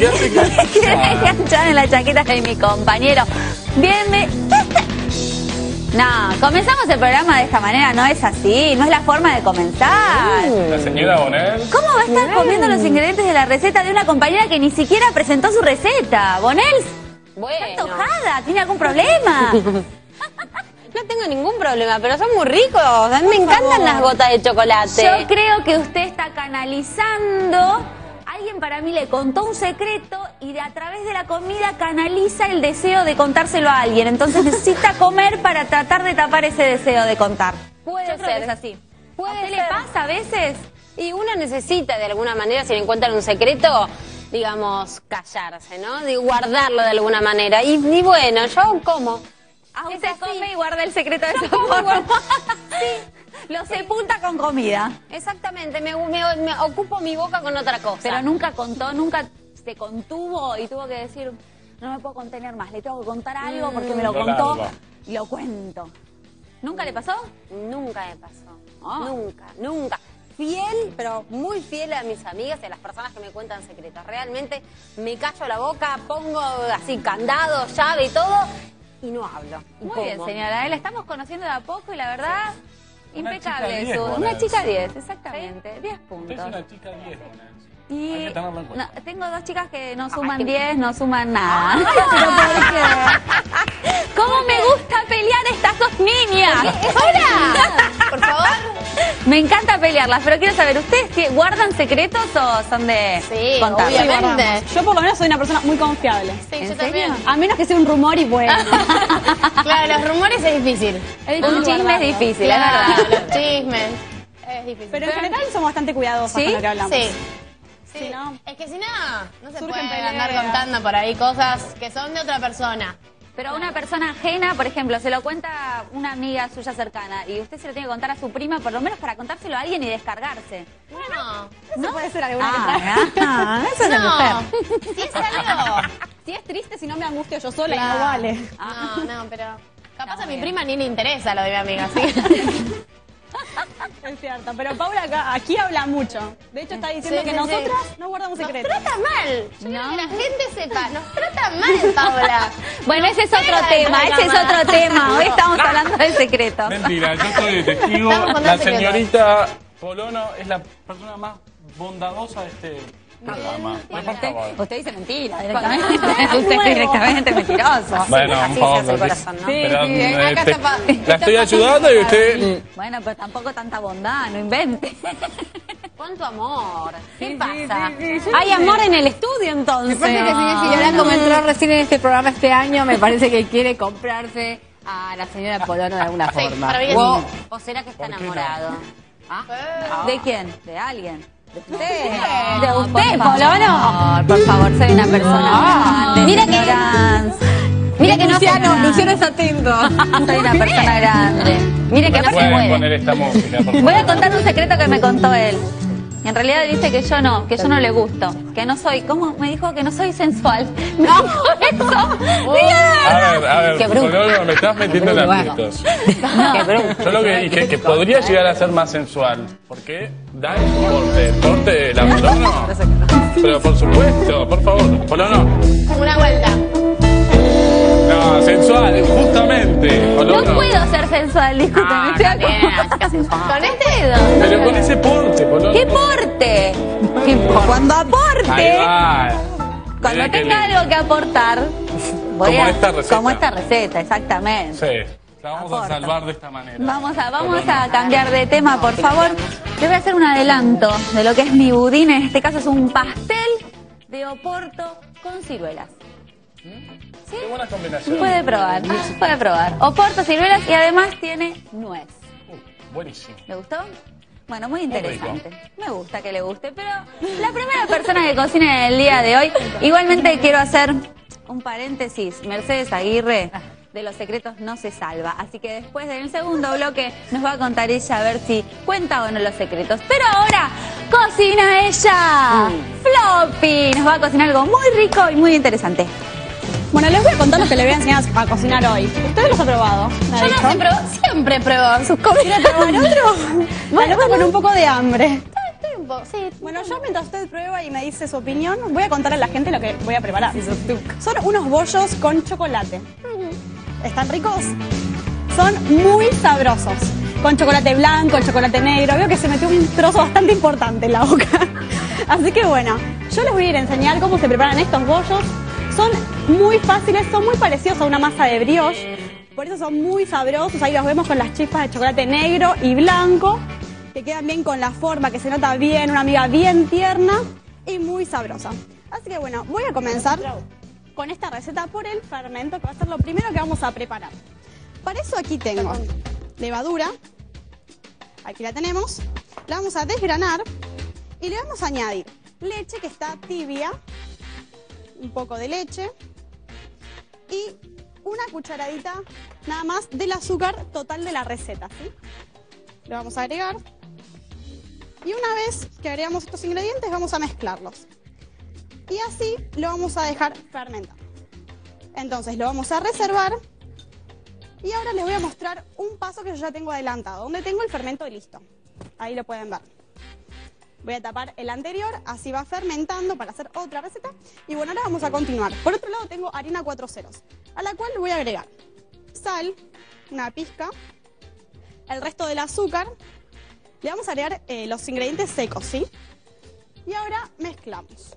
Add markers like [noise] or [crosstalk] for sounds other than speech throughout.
Quedé enganchada. enganchada en la chaqueta de mi compañero. Bien, me... No, comenzamos el programa de esta manera, no es así, no es la forma de comenzar. La señora Bonel. ¿Cómo va a estar comiendo los ingredientes de la receta de una compañera que ni siquiera presentó su receta? ¿Bonels? Bueno, ¿Está antojada? ¿Tiene algún problema? [laughs] no tengo ningún problema, pero son muy ricos. A mí me encantan las gotas de chocolate. Yo creo que usted está canalizando. Para mí le contó un secreto y de a través de la comida canaliza el deseo de contárselo a alguien. Entonces necesita [laughs] comer para tratar de tapar ese deseo de contar. Puede Yo creo ser. que es así. Puede ¿A usted le pasa a veces? Y uno necesita de alguna manera, si le encuentran un secreto, digamos, callarse, ¿no? De guardarlo de alguna manera. Y, y bueno, yo como. A Es usted así. come y guarda el secreto de y forma. guardo- [laughs] Lo sepulta con comida. Exactamente, me, me- me ocupo mi boca con otra cosa. Pero nunca contó, nunca se contuvo y tuvo que decir, no me puedo contener más, le tengo que contar algo porque me lo Lo contó y lo cuento. ¿Nunca le pasó? Nunca me pasó. Ah. Nunca, nunca. Fiel, pero muy fiel a mis amigas y a las personas que me cuentan secretos. Realmente me callo la boca, pongo así candado, llave y todo y no hablo. Y Muy bien, señora, la estamos conociendo de a poco y la verdad, impecable. Bonels. una chica 10, exactamente, 10 Usted puntos. es una chica 10, Bonel. Y no, tengo dos chicas que no Ay, suman qué- 10, no suman nada. [laughs] ¿Cómo Me encanta pelearlas, pero quiero saber, ¿ustedes qué, guardan secretos o son de Sí, contar? obviamente. Yo por lo menos soy una persona muy confiable. Sí, ¿En yo serio? también. A menos que sea un rumor y bueno. [laughs] [laughs] Claro, los rumores es difícil. Es difícil Un chisme es guardarlo. difícil, Claro, es verdad. los chismes. Es difícil. Pero en general somos bastante cuidadosos ¿Sí? con lo que hablamos. Sí. Sí, Sí, ¿no? es que si no, no se Surgen puede peleas. andar contando por ahí cosas que son de otra persona. Pero a una persona ajena, por ejemplo, se lo cuenta una amiga suya cercana y usted se lo tiene que contar a su prima, por lo menos para contárselo a alguien y descargarse. Bueno, Eso puede ser alguna Ah, que ah, eso es de mujer. no, si es algo... Si es triste, si no me angustio yo sola y Claro. no vale. No, no, pero capaz a mi bien. prima ni le interesa lo de mi amiga, Es [laughs] cierto. Pero Paula acá, aquí habla mucho. De hecho, está diciendo Sí, que sí, sí. nosotras no guardamos Nos secretos. trata mal. Yo quiero No. que la gente sepa, nos trata mal, Paula. [laughs] Bueno, ese es otro de tema, ese es otro tema. Hoy estamos hablando de secretos. Mentira, yo soy [laughs] testigo. Contando La secretos. señorita Polono es la persona más bondadosa de este favor. Usted dice mentira directamente. [laughs] Usted es directamente mentiroso. Bueno, Así un eh, pa- la [laughs] estoy ayudando y usted. [laughs] Bueno, pero tampoco tanta bondad, no invente. ¿Cuánto amor? ¿Qué pasa? Hay amor en el estudio entonces. Me parece que si, Yolanda como entró recién en este programa este año, me parece que quiere comprarse a la señora Polono de alguna Sí, forma. para O-. ¿O será que está ¿Por qué no? enamorado? ¿De quién? ¿De alguien? ¿De usted? No, ¿De por. Polono? Por favor, soy una persona grande. Mira que-. Mira que no Luciano, puede. Luciano es atento. [laughs] Soy una persona grande. Mire que no se puede. poner esta música. Voy a contar un secreto que me contó él. Y en realidad dice que yo no, que yo no le gusto, que no soy, ¿cómo me dijo? Que no soy sensual. [laughs] Me dijo eso. A ver, a ver, Qué me estás metiendo en aprietos. Bruto. Yo lo que dije que podría llegar a ser más sensual. porque Da el porte. ¿Porte de la [laughs] Polono? Pero por supuesto, por favor. Polono. Una vuelta. No, sensual, justamente. No puedo ser sensual, discúlpeme. Ah, estoy sensual. ¿Con este? Pero con ese porte, Polono. ¿Qué porte? ¿Qué porte? Cuando Ahí aporte, va. cuando Mira tenga algo que aportar, voy Como a- esta receta. Como esta receta, exactamente. Sí, la vamos a salvar de esta manera. Vamos a, vamos a cambiar de tema, por favor. Le voy a hacer un adelanto de lo que es mi budín. En este caso es un pastel de oporto con ciruelas. Qué buena combinación. Puede probar, puede probar. Oporto, ciruelas y además tiene nuez. Uh, buenísimo. ¿Le gustó? Bueno, muy Muy interesante. Me gusta que le guste, pero la primera persona que cocina en el día de hoy, igualmente quiero hacer un paréntesis. Mercedes Aguirre, de los secretos no se salva. Así que después del segundo bloque nos va a contar ella a ver si cuenta o no los secretos. Pero ahora, cocina ella. Floppy nos va a cocinar algo muy rico y muy interesante. Bueno, les voy a contar lo que les voy a enseñar a cocinar hoy. ¿Ustedes los han probado? ¿Me ha Yo no sé, pero siempre pruebo sus comidas. ¿Probar otro? Bueno, con un poco de hambre. Sí. Bueno, yo mientras usted prueba y me dice su opinión, voy a contarle a la gente lo que voy a preparar. Son unos bollos con chocolate. ¿Están ricos? Son muy sabrosos. Con chocolate blanco, chocolate negro. Veo que se metió un trozo bastante importante en la boca. [laughs] Así que bueno, yo les voy a ir a enseñar cómo se preparan estos bollos. Son muy fáciles, son muy parecidos a una masa de brioche. Por eso son muy sabrosos. Ahí los vemos con las chispas de chocolate negro y blanco. Que quedan bien con la forma, que se nota bien, una amiga bien tierna y muy sabrosa. Así que bueno, voy a comenzar con esta receta por el fermento, que va a ser lo primero que vamos a preparar. Para eso aquí tengo levadura, aquí la tenemos, la vamos a desgranar y le vamos a añadir leche que está tibia, un poco de leche y una cucharadita nada más del azúcar total de la receta. ¿sí? Le vamos a agregar y una vez que agregamos estos ingredientes vamos a mezclarlos. Y así lo vamos a dejar fermentar. Entonces lo vamos a reservar y ahora les voy a mostrar un paso que yo ya tengo adelantado, donde tengo el fermento listo. Ahí lo pueden ver. Voy a tapar el anterior, así va fermentando para hacer otra receta. Y bueno, ahora vamos a continuar. Por otro lado tengo harina 4 ceros, a la cual voy a agregar sal, una pizca, el resto del azúcar. Le vamos a agregar eh, los ingredientes secos, ¿sí? Y ahora mezclamos.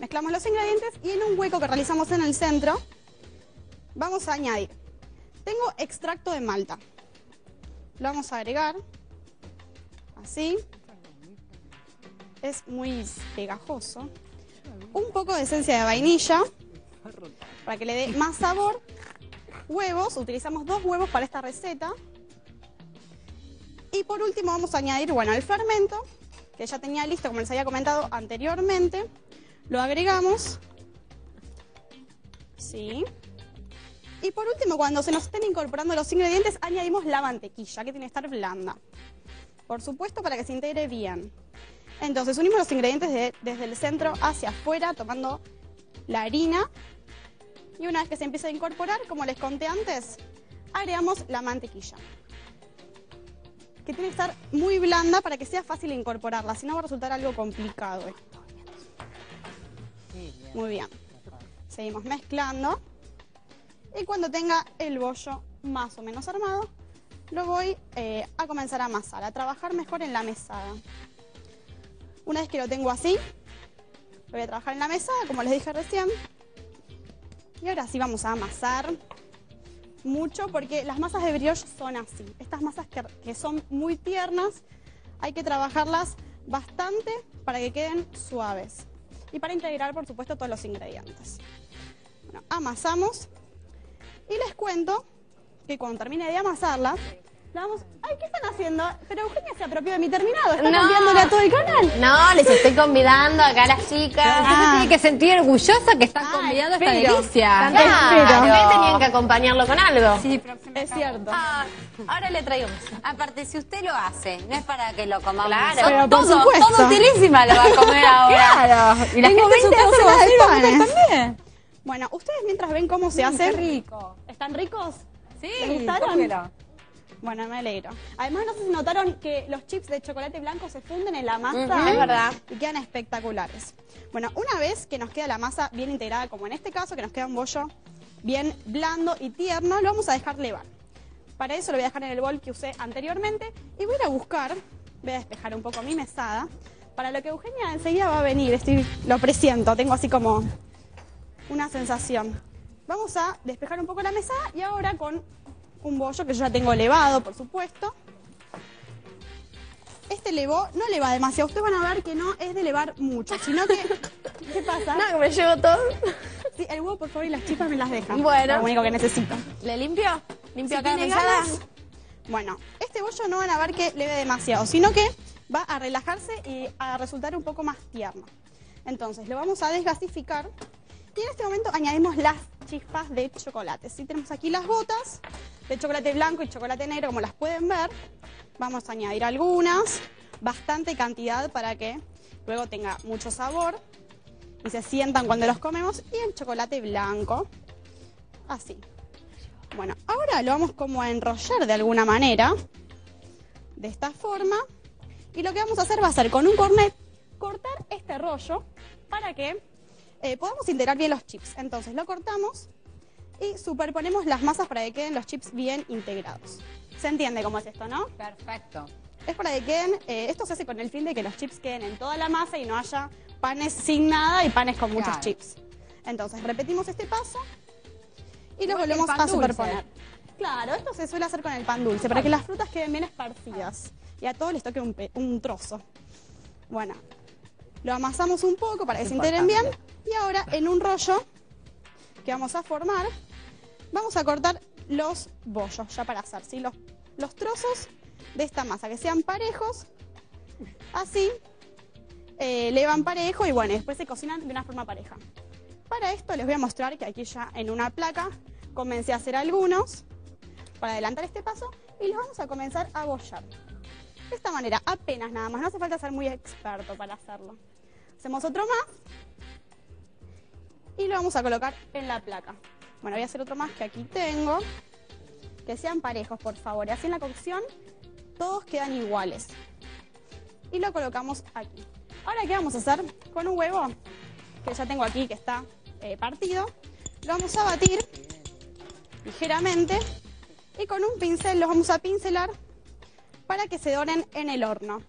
Mezclamos los ingredientes y en un hueco que realizamos en el centro vamos a añadir. Tengo extracto de malta. Lo vamos a agregar. Así. Es muy pegajoso. Un poco de esencia de vainilla para que le dé más sabor. Huevos, utilizamos dos huevos para esta receta. Y por último vamos a añadir, bueno, el fermento, que ya tenía listo, como les había comentado anteriormente. Lo agregamos. Sí. Y por último, cuando se nos estén incorporando los ingredientes, añadimos la mantequilla, que tiene que estar blanda. Por supuesto, para que se integre bien. Entonces, unimos los ingredientes de- desde el centro hacia afuera, tomando la harina. Y una vez que se empieza a incorporar, como les conté antes, agregamos la mantequilla. Que tiene que estar muy blanda para que sea fácil incorporarla, si no va a resultar algo complicado esto. Muy bien. Seguimos mezclando. Y cuando tenga el bollo más o menos armado, lo voy eh, a comenzar a amasar, a trabajar mejor en la mesada. Una vez que lo tengo así, lo voy a trabajar en la mesada, como les dije recién. Y ahora sí vamos a amasar mucho porque las masas de brioche son así. Estas masas que, que son muy tiernas, hay que trabajarlas bastante para que queden suaves. Y para integrar, por supuesto, todos los ingredientes. Bueno, amasamos y les cuento que cuando termine de amasarla, la vamos... ¡Ay, qué están haciendo! Pero Eugenia se apropió de mi terminado. ¿Están No. enviándole a todo el canal? No, les estoy convidando acá a las chicas. Usted se tiene que sentir orgullosa que están Ah, convidando a esta delicia. Espero. Claro, tenían que acompañarlo con algo. Sí, próxima. Es cierto. Ah, ahora le traigo más. Aparte, si usted lo hace, no es para que lo comamos. Claro. Pero por todo, supuesto. todo utilísima lo va a comer ahora. Claro. Y la Tengo gente en su 20 casa horas va a de hacer también. Bueno, ustedes mientras ven cómo se Mm, hace... Qué rico. ¿Están ricos? Sí, ¿Les gustaron? Bueno, me alegro. Además, no sé si notaron que los chips de chocolate blanco se funden en la masa. Es verdad. Y quedan espectaculares. Bueno, una vez que nos queda la masa bien integrada, como en este caso, que nos queda un bollo bien blando y tierno, lo vamos a dejar levar. Para eso lo voy a dejar en el bol que usé anteriormente y voy a ir a buscar, voy a despejar un poco mi mesada, para lo que Eugenia enseguida va a venir, estoy, lo presiento, tengo así como una sensación. Vamos a despejar un poco la mesada y ahora con un bollo que yo ya tengo elevado, por supuesto. Este elevó, no eleva demasiado, ustedes van a ver que no es de elevar mucho, sino que... ¿Qué pasa? No, que me llevo todo. Sí, el huevo, por favor, y las chispas me las dejan. Bueno. Lo único que necesito. ¿Le limpio? ¿Limpio Si acá tiene ganas, Bueno, este bollo no van a ver que leve demasiado, sino que va a relajarse y a resultar un poco más tierno. Entonces, lo vamos a desgasificar y en este momento añadimos las chispas de chocolate. Si tenemos aquí las gotas de chocolate blanco y chocolate negro, como las pueden ver. Vamos a añadir algunas, bastante cantidad para que luego tenga mucho sabor y se sientan cuando los comemos. Y el chocolate blanco, así. Bueno, ahora lo vamos como a enrollar de alguna manera, de esta forma, Y lo que vamos a hacer va a ser con un cornet cortar este rollo para que eh, podamos integrar bien los chips. Entonces lo cortamos y superponemos las masas para que queden los chips bien integrados. ¿Se entiende cómo es esto, no? Perfecto. Es para que queden, eh, esto se hace con el fin de que los chips queden en toda la masa y no haya panes sin nada y panes con muchos chips. Entonces repetimos este paso y lo volvemos a superponer. Claro, esto se suele hacer con el pan dulce, para que las frutas queden bien esparcidas y a todos les toque un, un trozo. Bueno, lo amasamos un poco para que se integren bien y ahora en un rollo que vamos a formar, vamos a cortar los bollos ya para hacer, ¿sí? Los, los trozos de esta masa, que sean parejos, así, eh, le van parejo y bueno, después se cocinan de una forma pareja. Para esto les voy a mostrar que aquí ya en una placa comencé a hacer algunos para adelantar este paso y los vamos a comenzar a bollar. De esta manera, apenas nada más, no hace falta ser muy experto para hacerlo. Hacemos otro más y lo vamos a colocar en la placa. Bueno, voy a hacer otro más que aquí tengo. Que sean parejos, por favor. Y así en la cocción todos quedan iguales. Y lo colocamos aquí. Ahora, ¿qué vamos a hacer? Con un huevo, que ya tengo aquí, que está eh, partido, lo vamos a batir ligeramente y con un pincel los vamos a pincelar para que se doren en el horno.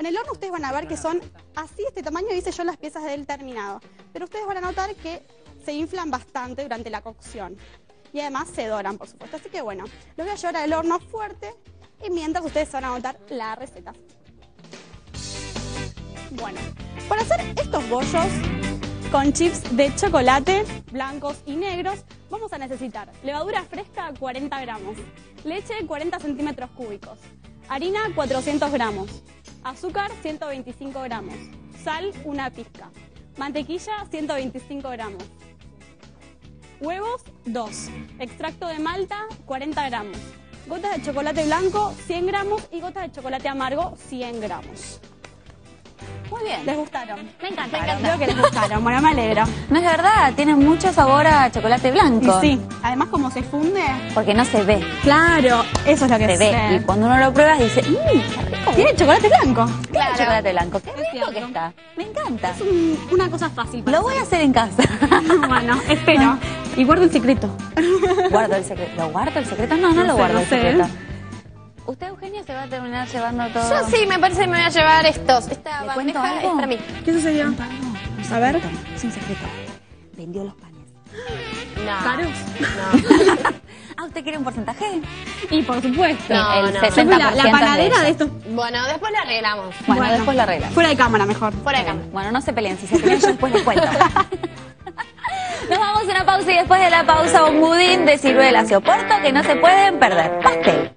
En el horno ustedes van a ver que son así este tamaño, dice yo las piezas del terminado. Pero ustedes van a notar que se inflan bastante durante la cocción. Y además se doran, por supuesto. Así que bueno, los voy a llevar al horno fuerte y mientras ustedes van a notar la receta. Bueno, para hacer estos bollos con chips de chocolate blancos y negros, vamos a necesitar levadura fresca 40 gramos, leche 40 centímetros cúbicos, harina 400 gramos, azúcar 125 gramos, sal una pizca, mantequilla 125 gramos, huevos 2, extracto de malta 40 gramos, gotas de chocolate blanco 100 gramos. Y gotas de chocolate amargo 100 gramos. Muy bien. ¿Les gustaron? Me encanta. Veo que les gustaron, bueno, me alegro. No es verdad, tiene mucho sabor a chocolate Y blanco. sí, además como se funde, Porque no se ve, claro, eso es lo que se ve. Y cuando uno lo prueba dice, mmm, qué rico. Tiene chocolate blanco. Tiene chocolate blanco, qué rico que está. Me encanta. Es un- una cosa fácil para Lo voy a hacer en casa. [laughs] Bueno, espero. [laughs] Y guardo el secreto. guardo el secreto. ¿Lo guardo el secreto? No, no, No lo sé, guardo no el sé. ¿Usted, Eugenia, se va a terminar llevando todo? Yo sí, me parece que me voy a llevar estos. Esta ¿Le cuento bandeja algo? es para mí. ¿Qué sucedió? A ver. Es un secreto. Vendió los panes. No. ¿Caros? [laughs] Ah, ¿usted quiere un porcentaje? Y por supuesto. No, el no. 60% Somos la, la panadera ella. de estos. Bueno, después la arreglamos. Bueno, después lo arreglan. Fuera de cámara mejor. Fuera de cámara. Bueno, no se peleen. Si se pelean, yo después les cuento. [laughs] Nos vamos a una pausa y después de la pausa un budín de ciruelas y oporto que no se pueden perder. Pastel.